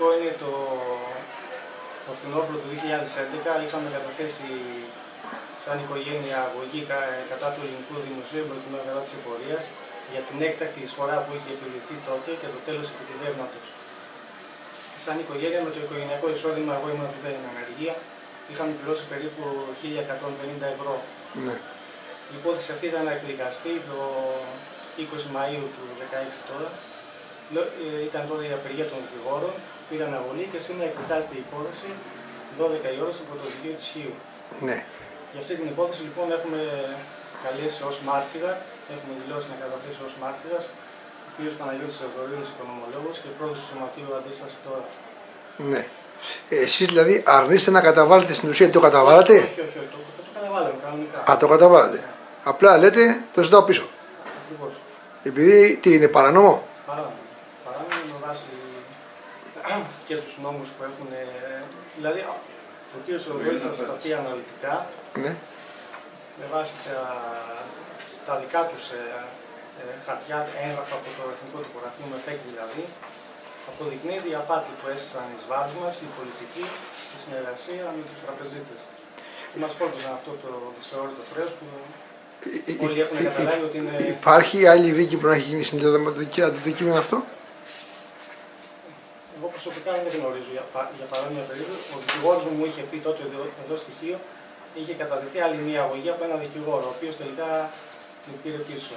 χαρακτηριστικό είναι το, το φθινόπλο του 2011. Είχαμε καταθέσει σαν οικογένεια αγωγή κατά του ελληνικού δημοσίου, προκειμένου κατά της εμπορία, για την έκτακτη εισφορά που είχε επιληθεί τότε και το τέλος επιδεύματο. Σαν οικογένεια, με το οικογενειακό εισόδημα, εγώ ήμουν που δεν είναι ανεργία, είχαμε πληρώσει περίπου 1150 ευρώ. Ναι. Η υπόθεση αυτή ήταν να εκδικαστεί το 20 Μαΐου του 2016 τώρα. Λο- ε, Ήταν τότε η απεργία των δικηγόρων, πήραν αγωνή και σήμερα εκδικάζεται η υπόθεση 12 η ώρα από το Δικείο της Χίου. Ναι. Για αυτή την υπόθεση λοιπόν έχουμε καλέσει ως μάρτυρα, έχουμε δηλώσει να καταθέσει ως μάρτυρας ο κ. Παναγιώτης Θεοδωρίδης, οικονομολόγος και πρόεδρος του Σωματείου Αντίστασης τώρα. ναι. Ε, εσείς δηλαδή αρνείστε να καταβάλλετε στην ουσία, το καταβάλατε. Όχι, όχι, όχι, το, το, το καταβάλαμε κανονικά. Α, το καταβάλατε. Απλά λέτε το ζητάω πίσω. Ακριβώς. Επειδή τι είναι παρανόμο. Παράνομο. Παράνομο με βάση και τους νόμους που έχουν. ε, Δηλαδή, ο κ. Θεοδωρίδης θα σταθεί αναλυτικά Ναι. με βάση τα, τα δικά τους ε, ε, χαρτιά, έγγραφα από το Εθνικό Τυπογραφείο, με ΦΕΚ δηλαδή, αποδεικνύεται η απάτη που έστησαν εις βάρος μας, η πολιτική, στη συνεργασία με τους τραπεζίτες. Και μας φόρτωσαν αυτό το δυσθεώρητο χρέος που Ε, όλοι έχουν καταλάβει ότι είναι... Υπάρχει άλλη δίκη που να έχει γίνει στην Ελλάδα με το δικαι- το δικείμενο αυτό; Εγώ προσωπικά δεν γνωρίζω για, πα- για παρόμοια περίοδο. Ο δικηγόρος μου είχε πει τότε εδώ, εδώ στοιχείο, είχε καταδεχθεί άλλη μία αγωγή από έναν δικηγόρο, ο οποίος τελικά την πήρε πίσω.